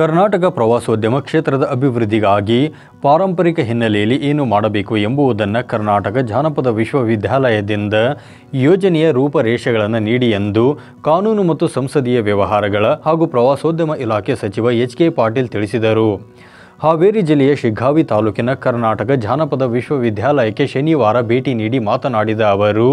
ಕರ್ನಾಟಕ ಪ್ರವಾಸೋದ್ಯಮ ಕ್ಷೇತ್ರದ ಅಭಿವೃದ್ಧಿಗಾಗಿ ಪಾರಂಪರಿಕ ಹಿನ್ನೆಲೆಯಲ್ಲಿ ಏನು ಮಾಡಬೇಕು ಎಂಬುದನ್ನು ಕರ್ನಾಟಕ ಜಾನಪದ ವಿಶ್ವವಿದ್ಯಾಲಯದಿಂದ ಯೋಜನೆಯ ರೂಪರೇಷೆಗಳನ್ನು ನೀಡಿ ಎಂದು ಕಾನೂನು ಮತ್ತು ಸಂಸದೀಯ ವ್ಯವಹಾರಗಳ ಹಾಗೂ ಪ್ರವಾಸೋದ್ಯಮ ಇಲಾಖೆ ಸಚಿವ ಎಚ್ ಕೆ ಪಾಟೀಲ್ ತಿಳಿಸಿದರು. ಹಾವೇರಿ ಜಿಲ್ಲೆಯ ಶಿಗ್ಗಾವಿ ತಾಲೂಕಿನ ಕರ್ನಾಟಕ ಜಾನಪದ ವಿಶ್ವವಿದ್ಯಾಲಯಕ್ಕೆ ಶನಿವಾರ ಭೇಟಿ ನೀಡಿ ಮಾತನಾಡಿದ ಅವರು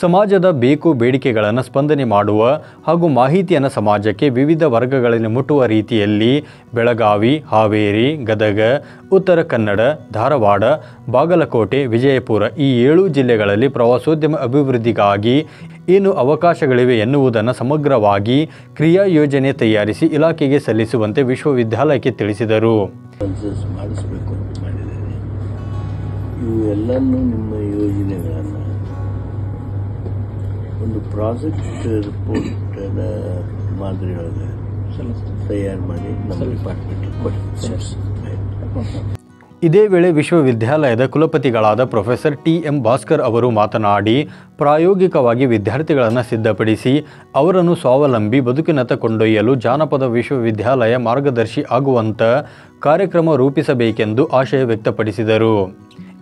ಸಮಾಜದ ಬೇಕು ಬೇಡಿಕೆಗಳನ್ನು ಸ್ಪಂದನೆ ಮಾಡುವ ಹಾಗೂ ಮಾಹಿತಿಯನ್ನು ಸಮಾಜಕ್ಕೆ ವಿವಿಧ ವರ್ಗಗಳಲ್ಲಿ ಮುಟ್ಟುವ ರೀತಿಯಲ್ಲಿ ಬೆಳಗಾವಿ, ಹಾವೇರಿ, ಗದಗ, ಉತ್ತರ ಕನ್ನಡ, ಧಾರವಾಡ, ಬಾಗಲಕೋಟೆ, ವಿಜಯಪುರ ಈ ಏಳು ಜಿಲ್ಲೆಗಳಲ್ಲಿ ಪ್ರವಾಸೋದ್ಯಮ ಅಭಿವೃದ್ಧಿಗಾಗಿ ಏನು ಅವಕಾಶಗಳಿವೆ ಎನ್ನುವುದನ್ನು ಸಮಗ್ರವಾಗಿ ಕ್ರಿಯಾ ಯೋಜನೆ ತಯಾರಿಸಿ ಇಲಾಖೆಗೆ ಸಲ್ಲಿಸುವಂತೆ ವಿಶ್ವವಿದ್ಯಾಲಯಕ್ಕೆ ತಿಳಿಸಿದರು. ಇವೆಲ್ಲ ನಿಮ್ಮ ಒಂದು ಪ್ರಾಜೆಕ್ಟ್ ರಿಪೋರ್ಟ್ ಮಾದರಿಯೊಳಗೆ ತಯಾರು ಮಾಡಿ ನಮ್ಮ ಡಿಪಾರ್ಟ್ಮೆಂಟ್ ಕೊಡಿ. ಇದೇ ವೇಳೆ ವಿಶ್ವವಿದ್ಯಾಲಯದ ಕುಲಪತಿಗಳಾದ ಪ್ರೊಫೆಸರ್ ಟಿ ಎಂ ಭಾಸ್ಕರ್ ಅವರು ಮಾತನಾಡಿ ಪ್ರಾಯೋಗಿಕವಾಗಿ ವಿದ್ಯಾರ್ಥಿಗಳನ್ನು ಸಿದ್ಧಪಡಿಸಿ ಅವರನ್ನು ಸ್ವಾವಲಂಬಿ ಬದುಕಿನತ್ತ ಕೊಂಡೊಯ್ಯಲು ಜಾನಪದ ವಿಶ್ವವಿದ್ಯಾಲಯ ಮಾರ್ಗದರ್ಶಿ ಆಗುವಂಥ ಕಾರ್ಯಕ್ರಮ ರೂಪಿಸಬೇಕೆಂದು ಆಶಯ ವ್ಯಕ್ತಪಡಿಸಿದರು.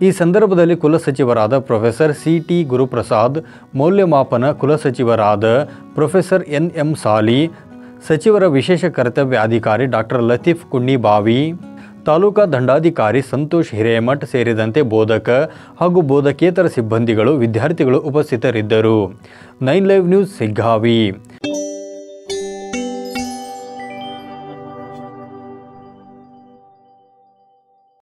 ಈ ಸಂದರ್ಭದಲ್ಲಿ ಕುಲಸಚಿವರಾದ ಪ್ರೊಫೆಸರ್ ಸಿ ಟಿ ಗುರುಪ್ರಸಾದ್, ಮೌಲ್ಯಮಾಪನ ಕುಲಸಚಿವರಾದ ಪ್ರೊಫೆಸರ್ ಎನ್ ಎಂ ಸಾಲಿ, ಸಚಿವರ ವಿಶೇಷ ಕರ್ತವ್ಯ ಅಧಿಕಾರಿ ಡಾಕ್ಟರ್ ಲತೀಫ್ ಕುಣ್ಣಿಬಾವಿ, ತಾಲೂಕಾ ದಂಡಾಧಿಕಾರಿ ಸಂತೋಷ್ ಹಿರೇಮಠ್ ಸೇರಿದಂತೆ ಬೋಧಕ ಹಾಗೂ ಬೋಧಕೇತರ ಸಿಬ್ಬಂದಿಗಳು, ವಿದ್ಯಾರ್ಥಿಗಳು ಉಪಸ್ಥಿತರಿದ್ದರು. Nine live news, Siggavi.